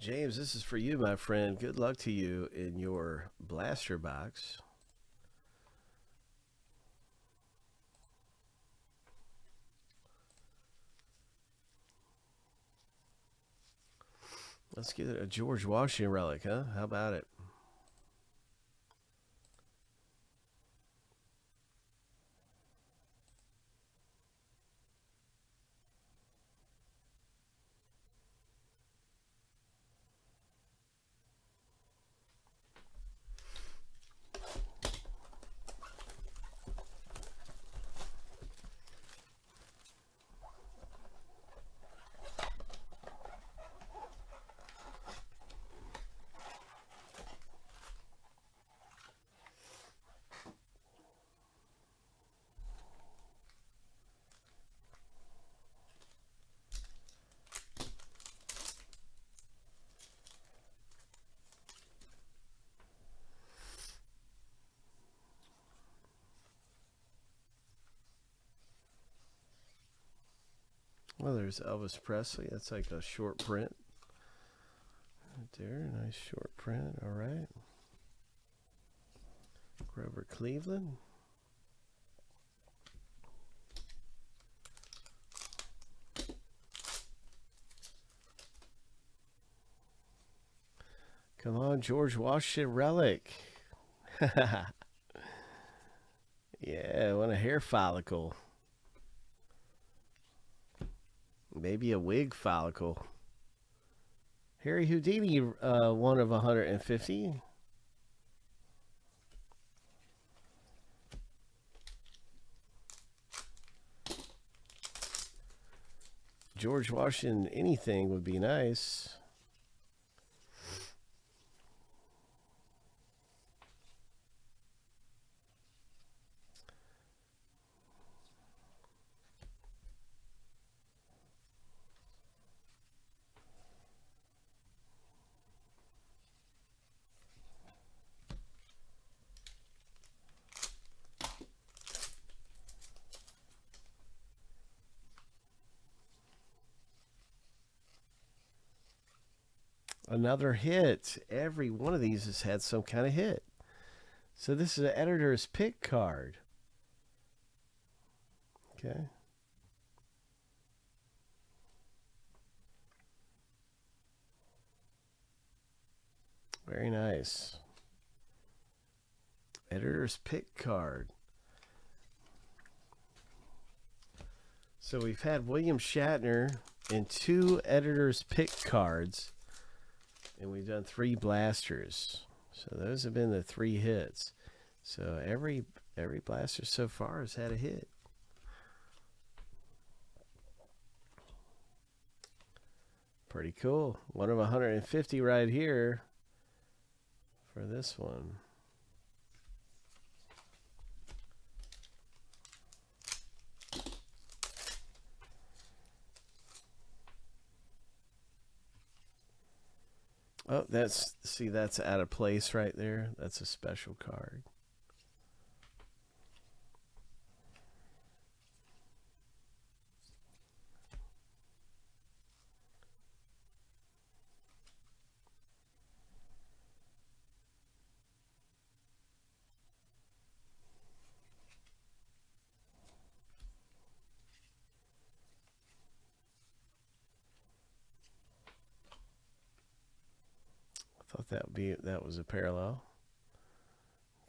James, this is for you, my friend. Good luck to you in your blaster box. Let's get a George Washington relic, huh? How about it? Well, there's Elvis Presley. That's like a short print. Right there, nice short print. All right. Grover Cleveland. Come on, George Washington relic. yeah, want a hair follicle. Maybe a wig follicle. Harry Houdini, uh, one of 150. George Washington, anything would be nice. Another hit. Every one of these has had some kind of hit. So this is an editor's pick card. Okay. Very nice. Editor's pick card. So we've had William Shatner in two editor's pick cards and we've done three blasters. So those have been the three hits. So every every blaster so far has had a hit. Pretty cool. One of 150 right here for this one. Oh, that's see that's out of place right there. That's a special card. That would be that was a parallel.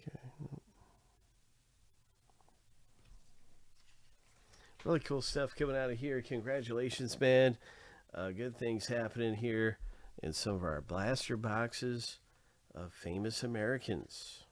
Okay. Really cool stuff coming out of here. Congratulations, man. Uh, good things happening here in some of our blaster boxes of famous Americans.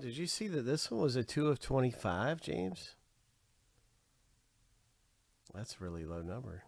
Did you see that this one was a 2 of 25, James? That's a really low number.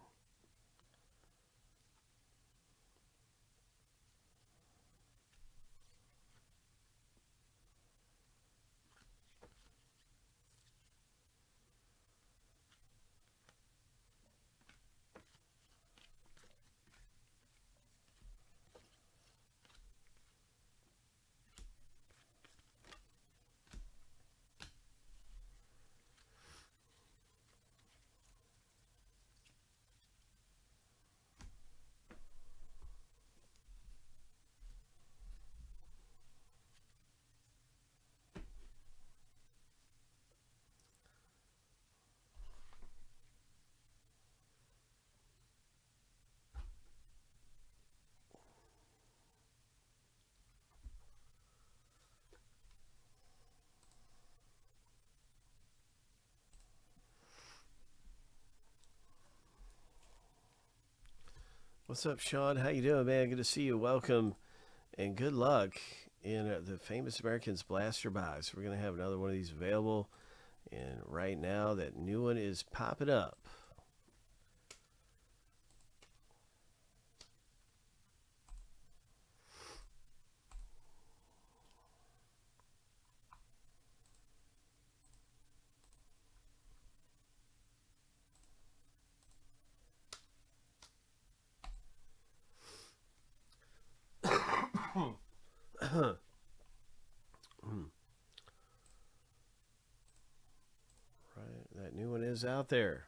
What's up, Sean? How you doing, man? Good to see you. Welcome and good luck in uh, the Famous Americans Blaster Box. We're going to have another one of these available. And right now, that new one is popping up. right, that new one is out there.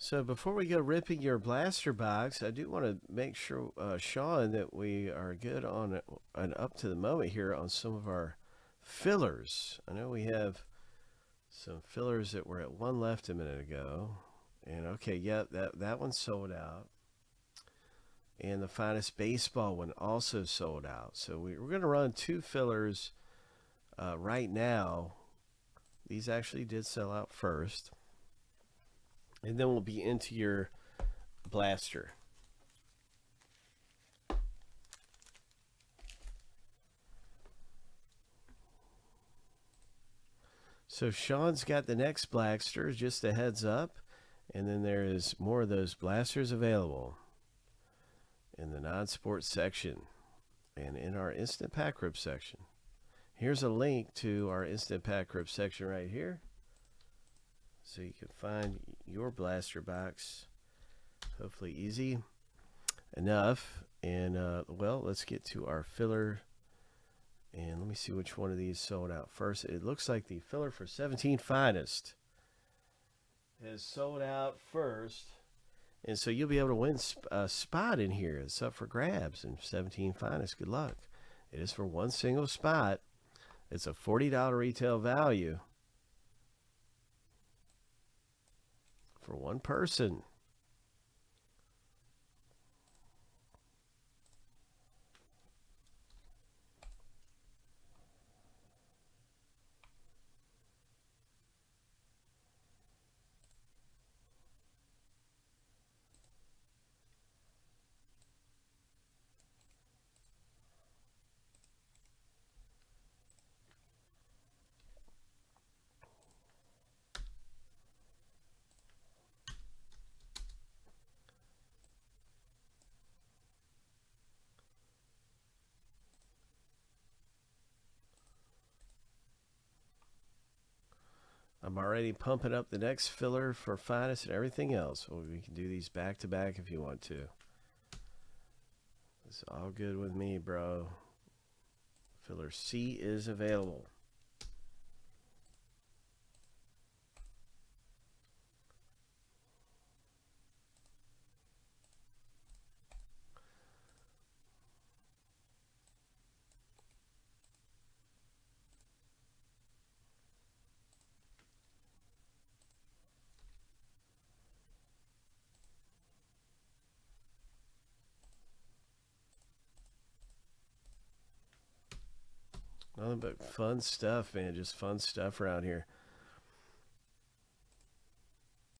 So before we go ripping your blaster box, I do want to make sure, uh, Sean, that we are good on and up to the moment here on some of our fillers. I know we have some fillers that were at one left a minute ago. And okay, yeah, that, that one sold out. And the finest baseball one also sold out. So we, we're going to run two fillers uh, right now. These actually did sell out first and then we'll be into your blaster. So Sean's got the next blaster, just a heads up. And then there is more of those blasters available in the non-sport section and in our instant pack rip section. Here's a link to our instant pack rip section right here so you can find your blaster box hopefully easy enough. And uh, well let's get to our filler. And let me see which one of these sold out first. It looks like the filler for 17 finest has sold out first. And so you'll be able to win a spot in here. It's up for grabs and 17 finest. Good luck. It is for one single spot. It's a $40 retail value for one person. I'm already pumping up the next filler for finest and everything else. Well, we can do these back to back if you want to. It's all good with me, bro. Filler C is available. Nothing but fun stuff, man. Just fun stuff around here.